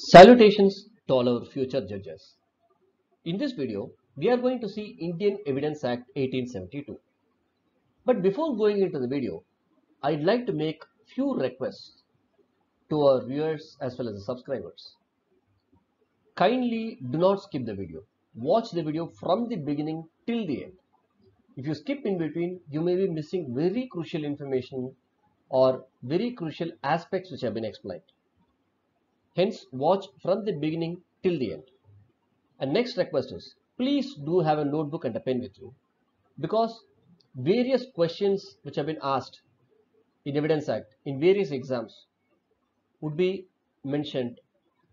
Salutations to all our future judges. In this video, we are going to see Indian Evidence Act 1872. But before going into the video, I'd like to make few requests to our viewers as well as the subscribers. Kindly do not skip the video. Watch the video from the beginning till the end. If you skip in between, you may be missing very crucial information or very crucial aspects which have been explained. Hence, watch from the beginning till the end. And next request is, please do have a notebook and a pen with you because various questions which have been asked in Evidence Act in various exams would be mentioned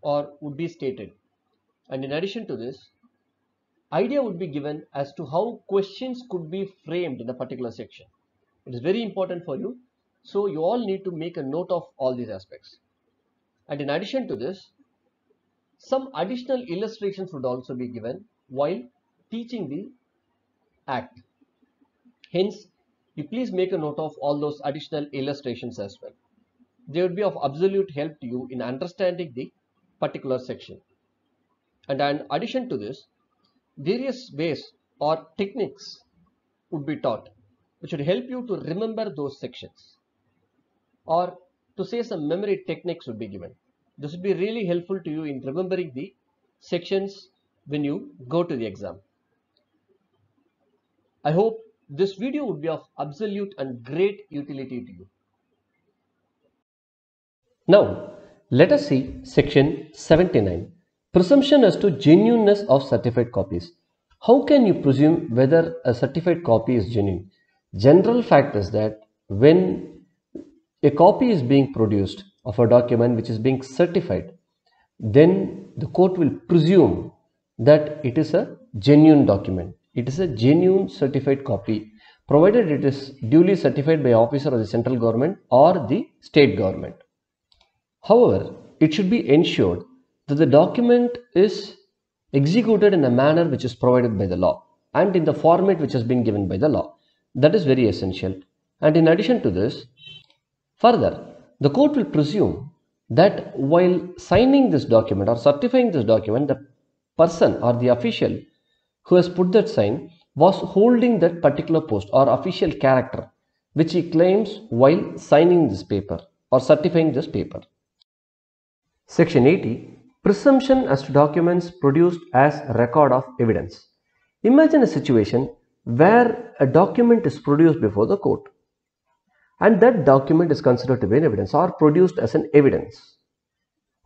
or would be stated. And in addition to this, idea would be given as to how questions could be framed in a particular section. It is very important for you. So you all need to make a note of all these aspects. And in addition to this, some additional illustrations would also be given while teaching the act. Hence, you please make a note of all those additional illustrations as well. They would be of absolute help to you in understanding the particular section. And in addition to this, various ways or techniques would be taught which would help you to remember those sections or to say some memory techniques would be given. This would be really helpful to you in remembering the sections when you go to the exam. I hope this video would be of absolute and great utility to you. Now, let us see section 79 Presumption as to genuineness of certified copies. How can you presume whether a certified copy is genuine? General fact is that when a copy is being produced of a document which is being certified, then the court will presume that it is a genuine document. It is a genuine certified copy provided it is duly certified by officer of the central government or the state government. However, it should be ensured that the document is executed in a manner which is provided by the law and in the format which has been given by the law. That is very essential. And in addition to this, further, the court will presume that while signing this document or certifying this document, the person or the official who has put that sign was holding that particular post or official character which he claims while signing this paper or certifying this paper. Section 80 Presumption as to documents produced as record of evidence. Imagine a situation where a document is produced before the court and that document is considered to be an evidence or produced as an evidence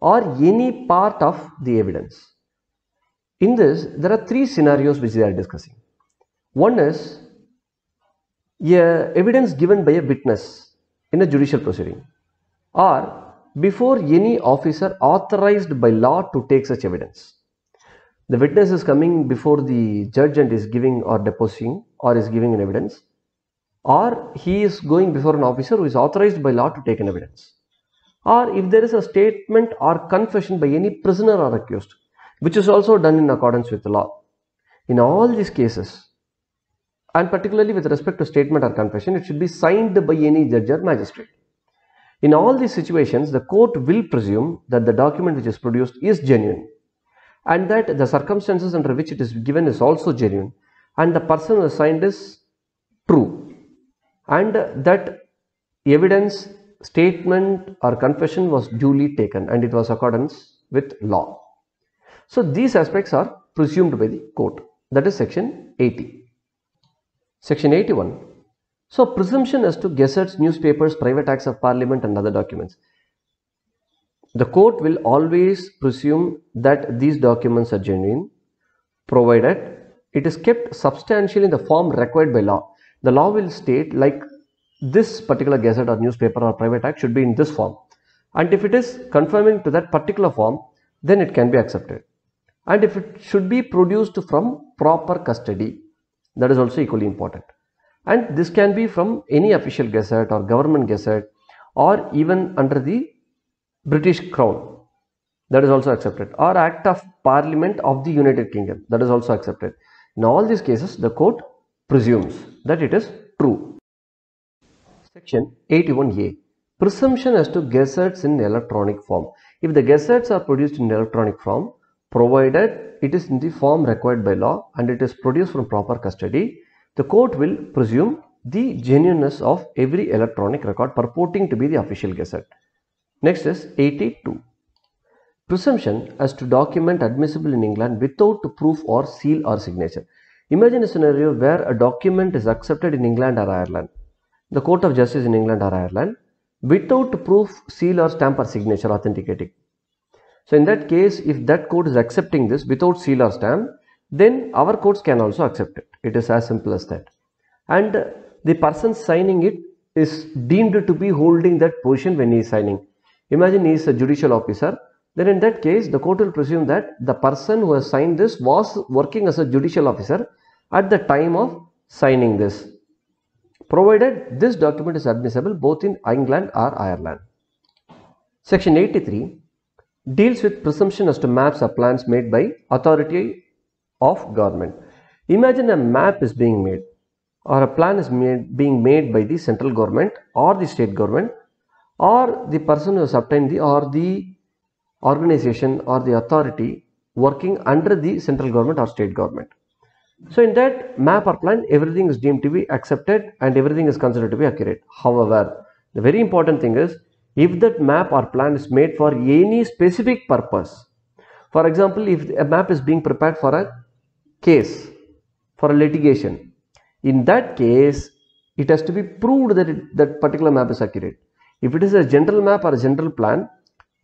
or any part of the evidence. In this, there are three scenarios which they are discussing. One is a evidence given by a witness in a judicial proceeding or before any officer authorized by law to take such evidence. The witness is coming before the judge and is giving or deposing or is giving an evidence or he is going before an officer who is authorized by law to take an evidence or if there is a statement or confession by any prisoner or accused which is also done in accordance with the law. In all these cases and particularly with respect to statement or confession it should be signed by any judge or magistrate. In all these situations, the court will presume that the document which is produced is genuine and that the circumstances under which it is given is also genuine and the person who signed is true and that evidence, statement or confession was duly taken and it was accordance with law. So these aspects are presumed by the court that is section 80. Section 81 so presumption as to gazettes, newspapers, private acts of parliament and other documents. The court will always presume that these documents are genuine provided it is kept substantially in the form required by law. The law will state like this particular gazette or newspaper or private act should be in this form. And if it is conforming to that particular form then it can be accepted. And if it should be produced from proper custody that is also equally important. And this can be from any official gazette or government gazette or even under the British crown. That is also accepted. Or act of parliament of the United Kingdom. That is also accepted. In all these cases the court presumes that it is true. Section 81A Presumption as to gazettes in electronic form. if the gazettes are produced in electronic form, provided it is in the form required by law and it is produced from proper custody, the court will presume the genuineness of every electronic record purporting to be the official gazette. Next is 82. Presumption as to document admissible in England without proof or seal or signature. Imagine a scenario where a document is accepted in England or Ireland, the Court of Justice in England or Ireland, without proof, seal or stamp or signature authenticating. So in that case, if that court is accepting this without seal or stamp, then our courts can also accept it. It is as simple as that. And the person signing it is deemed to be holding that position when he is signing. Imagine he is a judicial officer. Then in that case, the court will presume that the person who has signed this was working as a judicial officer at the time of signing this provided this document is admissible both in England or Ireland. Section 83 deals with presumption as to maps or plans made by authority of government. Imagine a map is being made or a plan is made, being made by the central government or the state government or the person who has obtained the or the organization or the authority working under the central government or state government. So in that map or plan, everything is deemed to be accepted and everything is considered to be accurate. However, the very important thing is if that map or plan is made for any specific purpose. For example, if a map is being prepared for a case, for a litigation, in that case, it has to be proved that it, that particular map is accurate. If it is a general map or a general plan,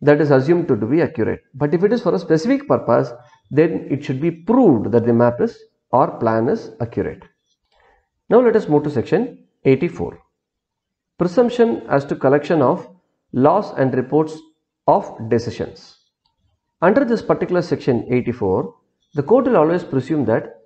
that is assumed to be accurate. But if it is for a specific purpose, then it should be proved that the map is or plan is accurate. Now let us move to section 84. Presumption as to collection of laws and reports of decisions. Under this particular section 84, the court will always presume that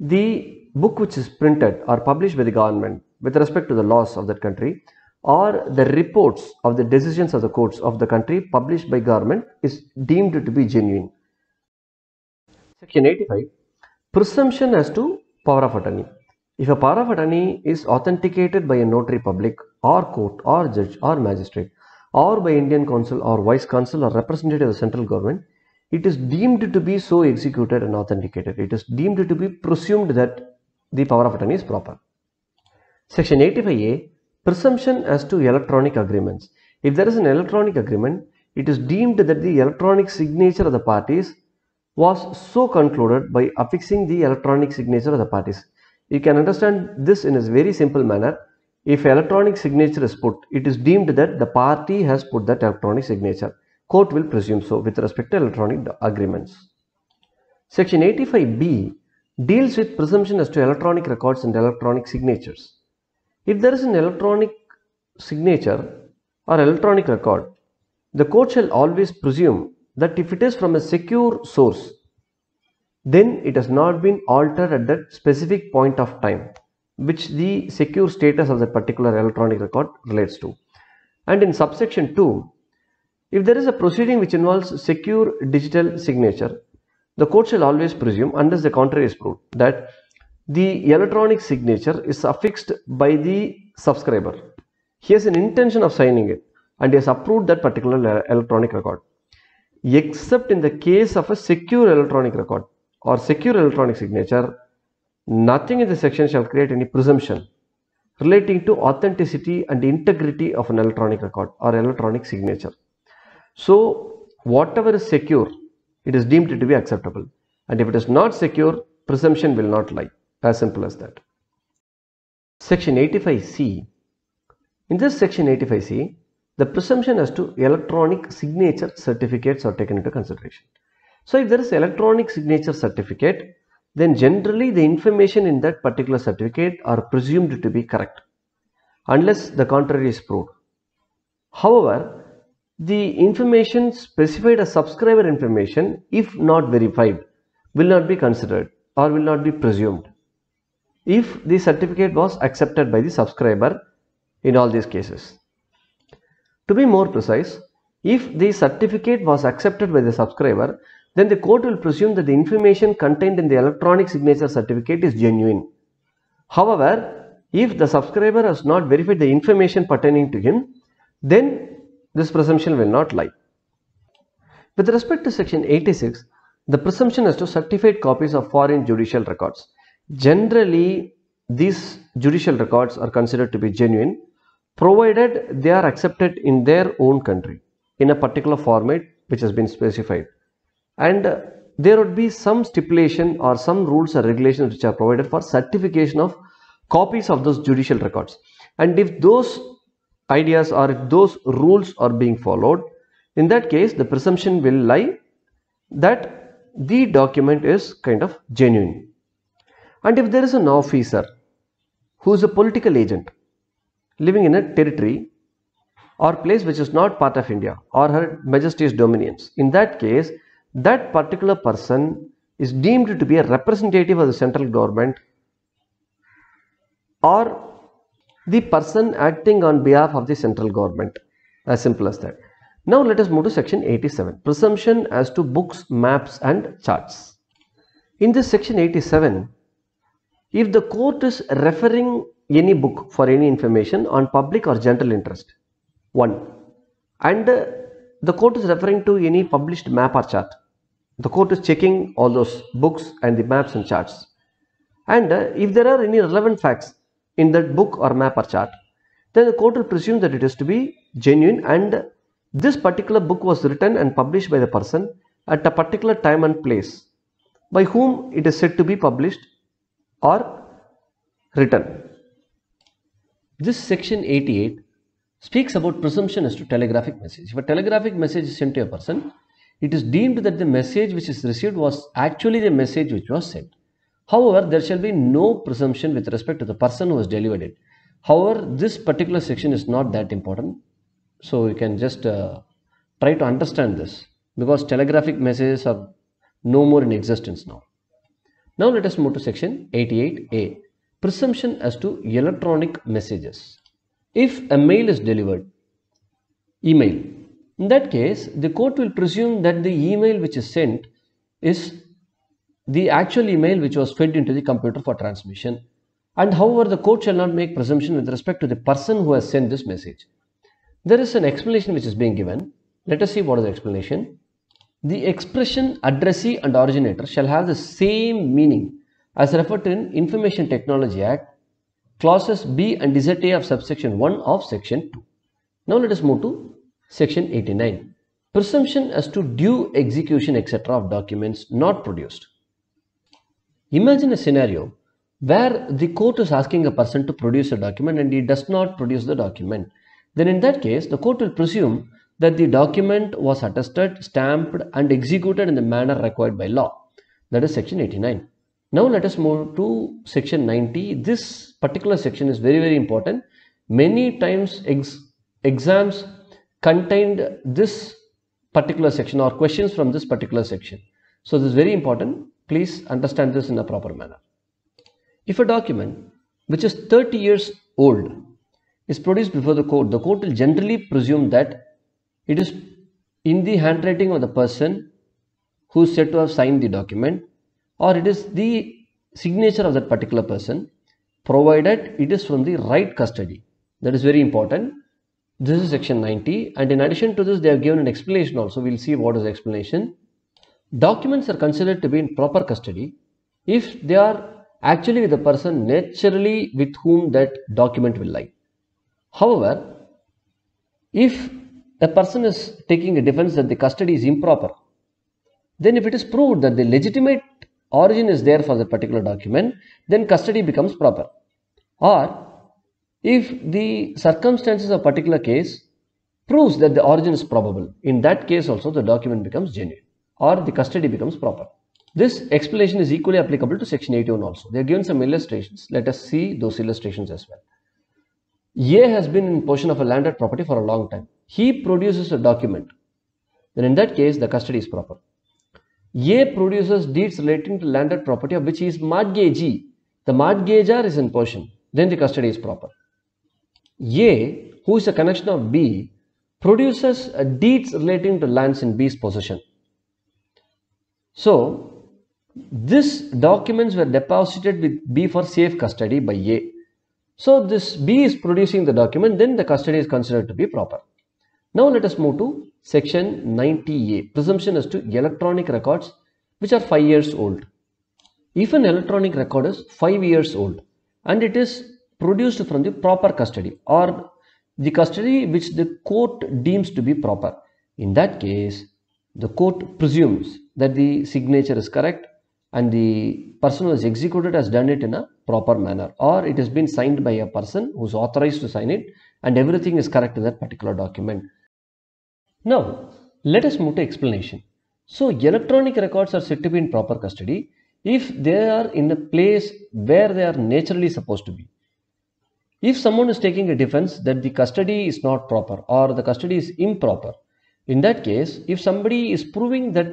the book which is printed or published by the government with respect to the laws of that country or the reports of the decisions of the courts of the country published by government is deemed to be genuine. Section 85 Presumption as to power of attorney. If a power of attorney is authenticated by a notary public or court or judge or magistrate or by Indian consul or vice consul or representative of the central government, it is deemed to be so executed and authenticated. It is deemed to be presumed that the power of attorney is proper. Section 85A Presumption as to electronic agreements. If there is an electronic agreement, it is deemed that the electronic signature of the parties was so concluded by affixing the electronic signature of the parties. You can understand this in a very simple manner. If electronic signature is put, it is deemed that the party has put that electronic signature. Court will presume so with respect to electronic agreements. Section 85B deals with presumption as to electronic records and electronic signatures. If there is an electronic signature or electronic record, the court shall always presume that if it is from a secure source, then it has not been altered at that specific point of time which the secure status of that particular electronic record relates to. And in subsection 2, if there is a proceeding which involves secure digital signature, the court shall always presume, unless the contrary is proved, that the electronic signature is affixed by the subscriber. He has an intention of signing it and he has approved that particular uh, electronic record. Except in the case of a secure electronic record or secure electronic signature, nothing in the section shall create any presumption relating to authenticity and integrity of an electronic record or electronic signature. So, whatever is secure, it is deemed to be acceptable. And if it is not secure, presumption will not lie. As simple as that. Section 85C. In this section 85C, the presumption as to electronic signature certificates are taken into consideration. So if there is electronic signature certificate, then generally the information in that particular certificate are presumed to be correct unless the contrary is proved. However, the information specified as subscriber information if not verified will not be considered or will not be presumed if the certificate was accepted by the subscriber in all these cases. To be more precise, if the certificate was accepted by the subscriber, then the court will presume that the information contained in the electronic signature certificate is genuine. However, if the subscriber has not verified the information pertaining to him, then this presumption will not lie. With respect to section 86, the presumption as to certified copies of foreign judicial records. Generally, these judicial records are considered to be genuine provided they are accepted in their own country in a particular format which has been specified. And uh, there would be some stipulation or some rules or regulations which are provided for certification of copies of those judicial records. And if those ideas or if those rules are being followed, in that case the presumption will lie that the document is kind of genuine. And if there is an officer who is a political agent living in a territory or place which is not part of India or her majesty's dominions, in that case that particular person is deemed to be a representative of the central government or the person acting on behalf of the central government. As simple as that. Now let us move to section 87 presumption as to books maps and charts. In this section 87 if the court is referring any book for any information on public or general interest. One. And uh, the court is referring to any published map or chart. The court is checking all those books and the maps and charts. And uh, if there are any relevant facts in that book or map or chart then the court will presume that it is to be genuine and this particular book was written and published by the person at a particular time and place by whom it is said to be published or written. This section 88 speaks about presumption as to telegraphic message. If a telegraphic message is sent to a person, it is deemed that the message which is received was actually the message which was sent. However, there shall be no presumption with respect to the person who has delivered it. However, this particular section is not that important. So you can just uh, try to understand this because telegraphic messages are no more in existence now. Now let us move to section 88a. Presumption as to electronic messages. If a mail is delivered, email, in that case, the court will presume that the email which is sent is the actual email which was fed into the computer for transmission and however the court shall not make presumption with respect to the person who has sent this message. There is an explanation which is being given. Let us see what is the explanation. The expression addressee and originator shall have the same meaning as referred to in Information Technology Act clauses B and ZA of subsection 1 of section 2. Now let us move to section 89. Presumption as to due execution etc. of documents not produced. Imagine a scenario where the court is asking a person to produce a document and he does not produce the document. Then in that case, the court will presume that the document was attested, stamped and executed in the manner required by law. That is section 89. Now let us move to section 90. This particular section is very very important. Many times ex exams contained this particular section or questions from this particular section. So this is very important. Please understand this in a proper manner. If a document which is 30 years old is produced before the court, the court will generally presume that it is in the handwriting of the person who is said to have signed the document or it is the signature of that particular person provided it is from the right custody. That is very important. This is section 90 and in addition to this they have given an explanation also. We will see what is the explanation. Documents are considered to be in proper custody if they are actually with the person naturally with whom that document will lie. However, if a person is taking a defense that the custody is improper, then if it is proved that the legitimate origin is there for the particular document, then custody becomes proper. Or if the circumstances of particular case proves that the origin is probable, in that case also the document becomes genuine or the custody becomes proper. This explanation is equally applicable to section 81 also. They are given some illustrations. Let us see those illustrations as well. A has been in possession of a landed property for a long time. He produces a document. Then in that case, the custody is proper. A produces deeds relating to landed property of which he is mortgagee. The mortgagor is in possession. Then the custody is proper. A, who is a connection of B, produces uh, deeds relating to lands in B's possession. So, these documents were deposited with B for safe custody by A. So, this B is producing the document, then the custody is considered to be proper. Now let us move to section 90A, presumption as to electronic records which are 5 years old. If an electronic record is 5 years old and it is produced from the proper custody or the custody which the court deems to be proper, in that case the court presumes that the signature is correct and the person who has executed has done it in a proper manner or it has been signed by a person who is authorized to sign it and everything is correct in that particular document. Now, let us move to explanation. So, electronic records are said to be in proper custody if they are in a place where they are naturally supposed to be. If someone is taking a defense that the custody is not proper or the custody is improper, in that case, if somebody is proving that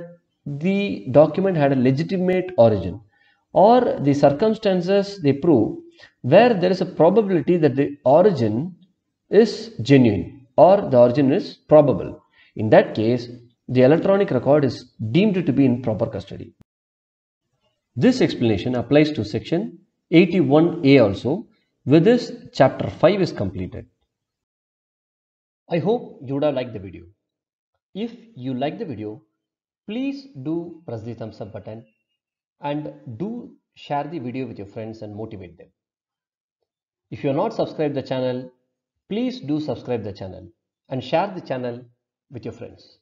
the document had a legitimate origin or the circumstances they prove where there is a probability that the origin is genuine or the origin is probable. In that case, the electronic record is deemed to be in proper custody. This explanation applies to section 81A also. With this, chapter 5 is completed. I hope you would have liked the video. If you like the video, please do press the thumbs up button and do share the video with your friends and motivate them. If you are not subscribed the channel, please do subscribe the channel and share the channel with your friends.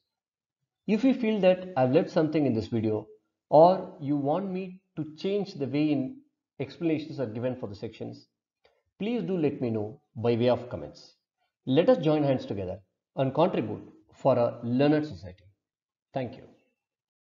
If you feel that I've left something in this video or you want me to change the way in explanations are given for the sections, please do let me know by way of comments. Let us join hands together and contribute for a learned society. Thank you.